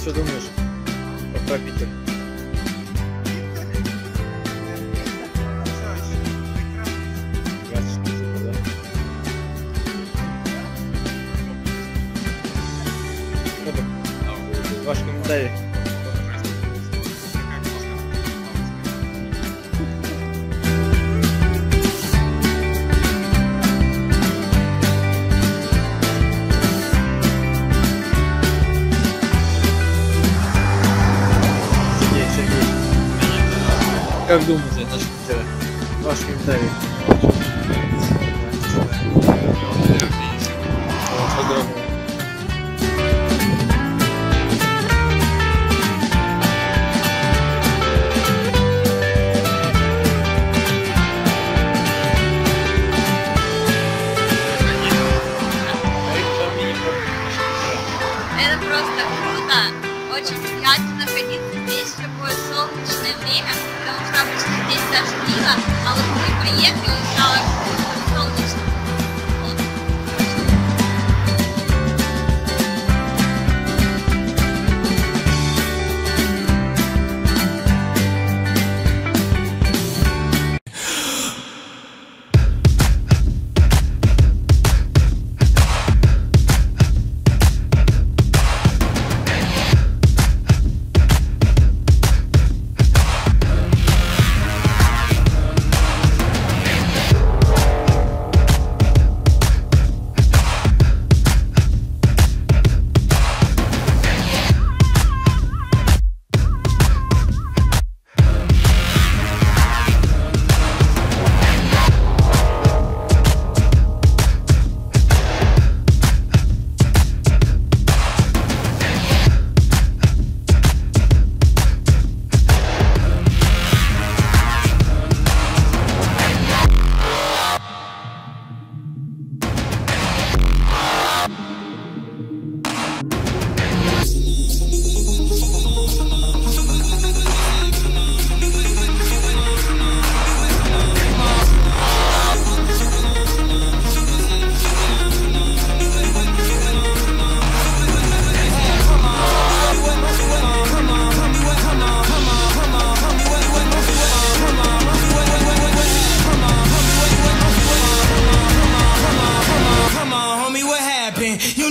что думаешь про Питер? Как думаете насчет Питера? Ваш комментарий. Подробно. Это просто круто. Очень приятно находиться здесь в такое солнечное время, потому что обычно здесь дождливо, а вот мы приехали и стало солнечно.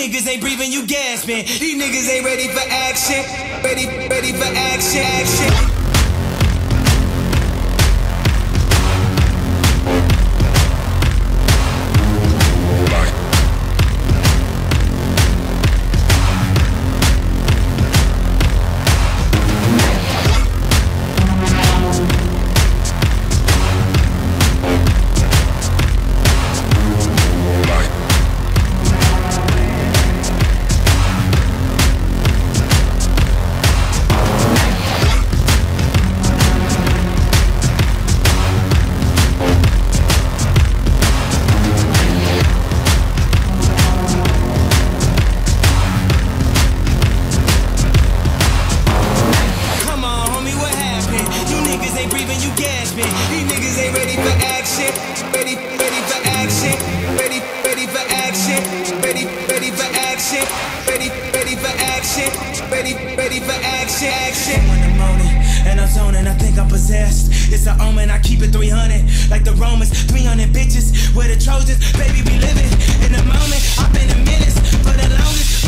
Niggas ain't breathing, you gasping. These niggas ain't ready for action. Ready, ready for action, action. Think I'm possessed. It's an omen. I keep it 300, like the Romans. 300 bitches, where the Trojans. Baby, we living in the moment. I've been a menace for the longest,